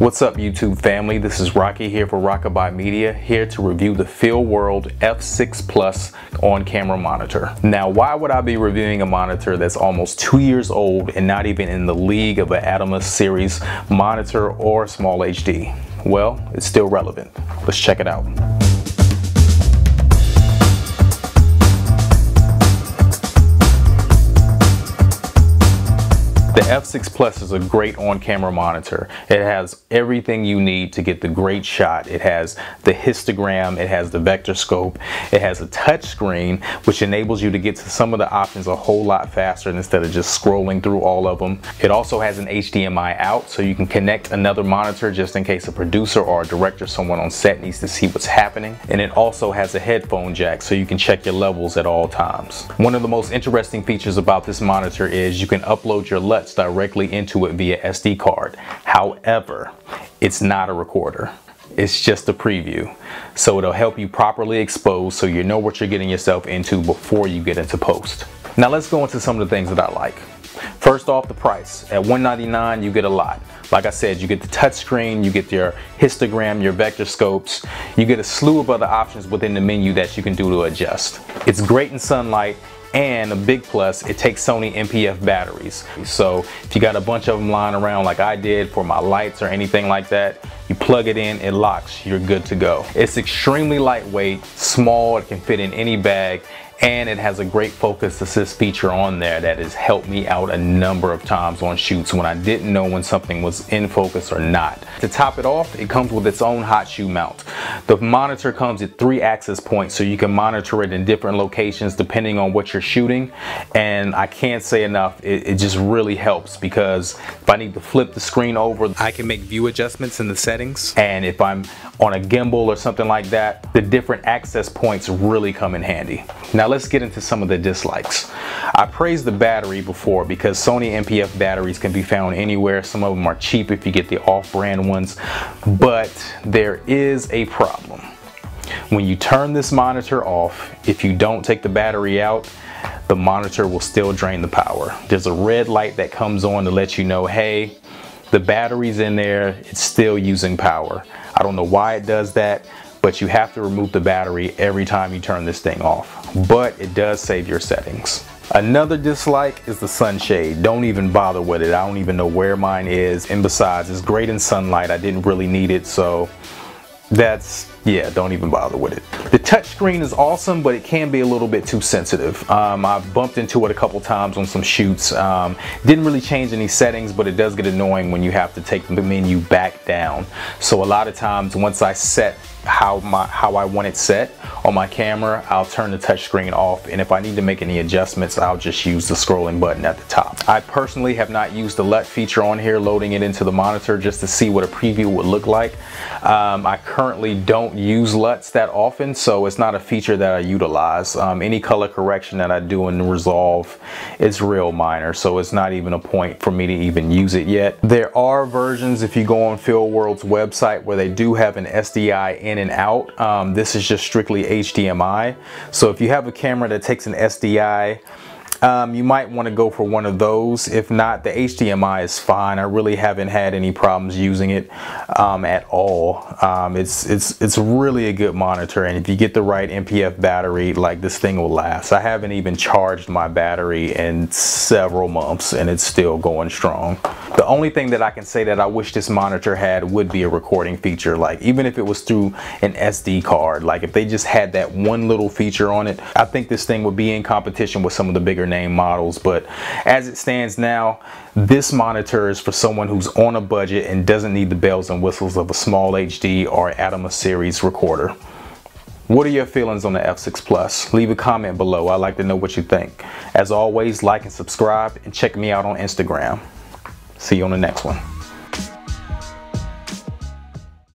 What's up YouTube family? This is Rocky here for Rockabye Media, here to review the Feelworld F6 Plus on-camera monitor. Now why would I be reviewing a monitor that's almost two years old and not even in the league of an Atomos series monitor or Small HD? Well, it's still relevant. Let's check it out. The F6 Plus is a great on-camera monitor. It has everything you need to get the great shot. It has the histogram, it has the vector scope, it has a touch screen which enables you to get to some of the options a whole lot faster instead of just scrolling through all of them. It also has an HDMI out so you can connect another monitor just in case a producer or a director, someone on set needs to see what's happening. And it also has a headphone jack so you can check your levels at all times. One of the most interesting features about this monitor is you can upload your LUTs directly into it via SD card. However, it's not a recorder. It's just a preview. So it'll help you properly expose so you know what you're getting yourself into before you get into post. Now let's go into some of the things that I like. First off, the price. At 199, you get a lot. Like I said, you get the touchscreen, you get your histogram, your vector scopes, you get a slew of other options within the menu that you can do to adjust. It's great in sunlight and a big plus, it takes Sony NP-F batteries. So if you got a bunch of them lying around like I did for my lights or anything like that, you plug it in, it locks, you're good to go. It's extremely lightweight, small, it can fit in any bag, and it has a great focus assist feature on there that has helped me out a number of times on shoots when I didn't know when something was in focus or not. To top it off, it comes with its own hot shoe mount. The monitor comes at three access points so you can monitor it in different locations depending on what you're shooting and I can't say enough, it, it just really helps because if I need to flip the screen over, I can make view adjustments in the settings and if I'm on a gimbal or something like that, the different access points really come in handy. Now let's get into some of the dislikes. I praised the battery before because Sony NP-F batteries can be found anywhere. Some of them are cheap if you get the off-brand ones, but there is a problem. When you turn this monitor off, if you don't take the battery out, the monitor will still drain the power. There's a red light that comes on to let you know, hey, the battery's in there, it's still using power. I don't know why it does that, but you have to remove the battery every time you turn this thing off. But it does save your settings. Another dislike is the sunshade. Don't even bother with it. I don't even know where mine is. And besides, it's great in sunlight. I didn't really need it, so that's yeah don't even bother with it. The touchscreen is awesome but it can be a little bit too sensitive. Um, I've bumped into it a couple times on some shoots. Um, didn't really change any settings but it does get annoying when you have to take the menu back down. So a lot of times once I set how my how I want it set on my camera I'll turn the touchscreen off and if I need to make any adjustments I'll just use the scrolling button at the top. I personally have not used the LUT feature on here loading it into the monitor just to see what a preview would look like. Um, I currently don't use LUTs that often so it's not a feature that I utilize um, any color correction that I do in Resolve is real minor so it's not even a point for me to even use it yet there are versions if you go on Feelworld's website where they do have an SDI in and out. Um, this is just strictly HDMI. So if you have a camera that takes an SDI um, you might want to go for one of those. If not, the HDMI is fine. I really haven't had any problems using it um, at all. Um, it's it's it's really a good monitor, and if you get the right NP-F battery, like this thing will last. I haven't even charged my battery in several months, and it's still going strong. The only thing that I can say that I wish this monitor had would be a recording feature. Like even if it was through an SD card, like if they just had that one little feature on it, I think this thing would be in competition with some of the bigger name models but as it stands now this monitor is for someone who's on a budget and doesn't need the bells and whistles of a small HD or Atomos series recorder what are your feelings on the F6 Plus? Leave a comment below. I'd like to know what you think. As always, like and subscribe and check me out on Instagram. See you on the next one.